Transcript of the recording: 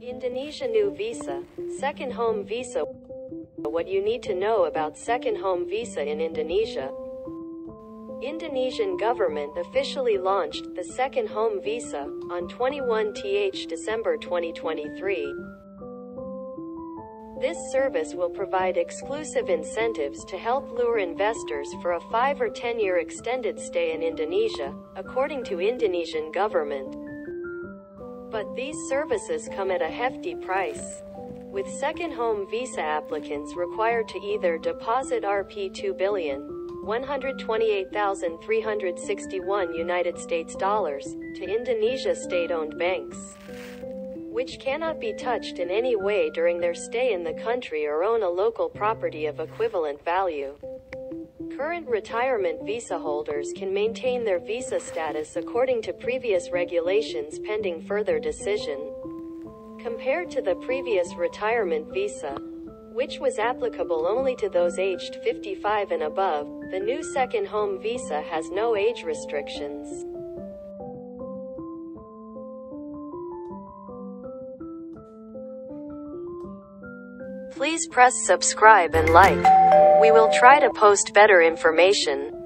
Indonesia New Visa, Second Home Visa. What you need to know about Second Home Visa in Indonesia. Indonesian government officially launched the Second Home Visa on 21th December 2023. This service will provide exclusive incentives to help lure investors for a 5 or 10 year extended stay in Indonesia, according to Indonesian government. But these services come at a hefty price. With second home visa applicants required to either deposit Rp 2 billion, 128,361 United States dollars to Indonesia state-owned banks which cannot be touched in any way during their stay in the country or own a local property of equivalent value. Current retirement visa holders can maintain their visa status according to previous regulations pending further decision. Compared to the previous retirement visa, which was applicable only to those aged 55 and above, the new second home visa has no age restrictions. Please press subscribe and like. We will try to post better information.